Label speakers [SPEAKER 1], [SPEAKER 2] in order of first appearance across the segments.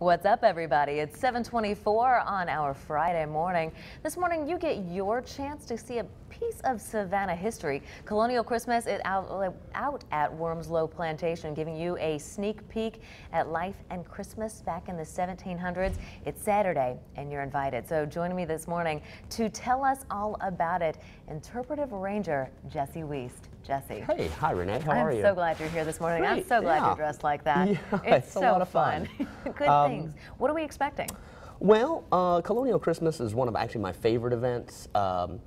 [SPEAKER 1] What's up, everybody? It's 724 on our Friday morning. This morning, you get your chance to see a piece of Savannah history. Colonial Christmas is out, out at Wormsloe Plantation, giving you a sneak peek at life and Christmas back in the 1700s. It's Saturday, and you're invited. So joining me this morning to tell us all about it, interpretive ranger Jesse Wiest. Jesse.
[SPEAKER 2] Hey, hi Renee, how
[SPEAKER 1] I'm
[SPEAKER 2] are you?
[SPEAKER 1] I'm so glad you're here this morning.
[SPEAKER 2] Great.
[SPEAKER 1] I'm so glad
[SPEAKER 2] yeah.
[SPEAKER 1] you're dressed like that.
[SPEAKER 2] Yeah,
[SPEAKER 1] it's,
[SPEAKER 2] it's
[SPEAKER 1] so
[SPEAKER 2] a lot of fun.
[SPEAKER 1] fun. Good
[SPEAKER 2] um,
[SPEAKER 1] things. What are we expecting?
[SPEAKER 2] Well, uh, Colonial Christmas is one of actually my favorite events. Um,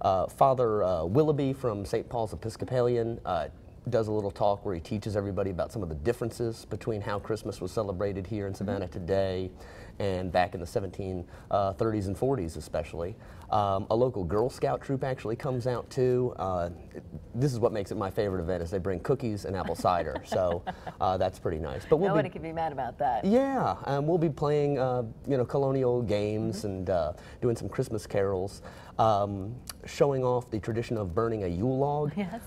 [SPEAKER 2] uh, Father uh, Willoughby from St. Paul's Episcopalian uh, does a little talk where he teaches everybody about some of the differences between how Christmas was celebrated here in mm-hmm. Savannah today and back in the 1730s uh, and 40s especially. Um, a local Girl Scout troop actually comes out too. Uh, this is what makes it my favorite event is they bring cookies and apple cider. so uh, that's pretty nice.
[SPEAKER 1] But we'll Nobody be, can be mad about that.
[SPEAKER 2] Yeah, um, we'll be playing uh, you know colonial games mm -hmm. and uh, doing some Christmas carols, um, showing off the tradition of burning a Yule log.
[SPEAKER 1] Yes.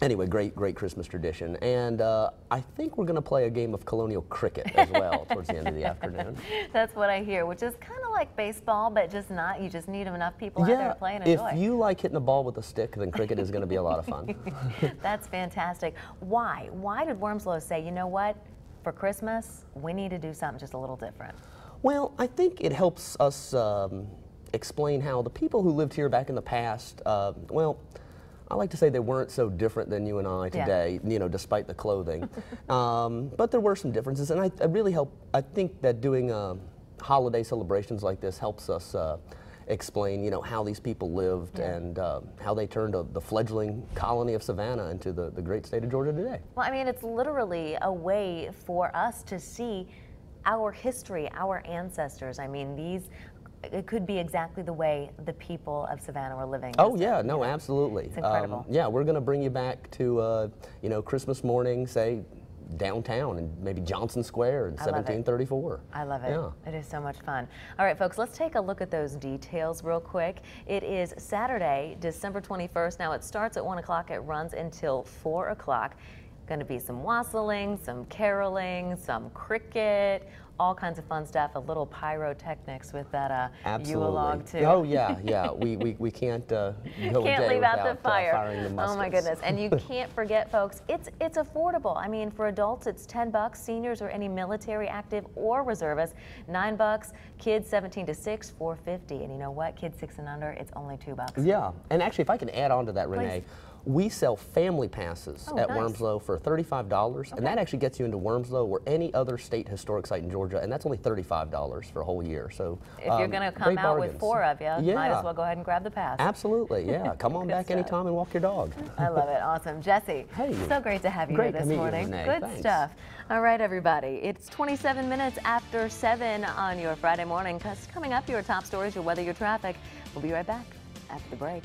[SPEAKER 2] Anyway, great, great Christmas tradition. And uh, I think we're going to play a game of colonial cricket as well towards the end of the afternoon.
[SPEAKER 1] That's what I hear, which is kind of like baseball, but just not. You just need enough people
[SPEAKER 2] yeah,
[SPEAKER 1] out there to play and
[SPEAKER 2] enjoy. If you like hitting a ball with a stick, then cricket is going to be a lot of fun.
[SPEAKER 1] That's fantastic. Why? Why did Wormsloe say, you know what, for Christmas, we need to do something just a little different?
[SPEAKER 2] Well, I think it helps us um, explain how the people who lived here back in the past, uh, well, I like to say they weren't so different than you and I today, yeah. you know, despite the clothing. um, but there were some differences, and I, I, really help. I think that doing uh, holiday celebrations like this helps us uh, explain, you know, how these people lived yeah. and uh, how they turned a, the fledgling colony of Savannah into the, the great state of Georgia today.
[SPEAKER 1] Well, I mean, it's literally a way for us to see our history, our ancestors. I mean, these it could be exactly the way the people of Savannah were living.
[SPEAKER 2] Oh yeah, no, absolutely.
[SPEAKER 1] It's incredible. Um,
[SPEAKER 2] yeah, we're going to bring you back to uh, you know Christmas morning, say downtown and maybe Johnson Square in 1734.
[SPEAKER 1] I love it. Yeah. It is so much fun. All right, folks, let's take a look at those details real quick. It is Saturday, December 21st. Now it starts at 1 o'clock. It runs until 4 o'clock. Going to be some wassailing, some caroling, some cricket, all kinds of fun stuff, a little pyrotechnics with that uh, log too.
[SPEAKER 2] Oh yeah, yeah. we, we, we can't uh, go
[SPEAKER 1] can't leave out the uh, fire.
[SPEAKER 2] Uh, the
[SPEAKER 1] oh my goodness! And you can't forget, folks, it's it's affordable. I mean, for adults, it's 10 bucks. Seniors or any military active or reservists, nine bucks. Kids 17 to 6, 450. And you know what? Kids six and under, it's only two bucks.
[SPEAKER 2] Yeah. And actually, if I can add on to that, Renee. Please. We sell family passes
[SPEAKER 1] oh,
[SPEAKER 2] at
[SPEAKER 1] nice.
[SPEAKER 2] Wormsloe for $35, okay. and that actually gets you into Wormsloe or any other state historic site in Georgia, and that's only $35 for a whole year. So
[SPEAKER 1] if um, you're going to come out
[SPEAKER 2] bargains.
[SPEAKER 1] with four of you,
[SPEAKER 2] yeah.
[SPEAKER 1] might as well go ahead and grab the pass.
[SPEAKER 2] Absolutely, yeah. Come on back stuff. anytime and walk your dog.
[SPEAKER 1] I love it. Awesome. Jesse,
[SPEAKER 2] hey.
[SPEAKER 1] so great to have you
[SPEAKER 2] great
[SPEAKER 1] here this morning.
[SPEAKER 2] You,
[SPEAKER 1] Good
[SPEAKER 2] Thanks.
[SPEAKER 1] stuff. All right, everybody. It's 27 minutes after 7 on your Friday morning. Because coming up, your top stories, your weather, your traffic. We'll be right back after the break.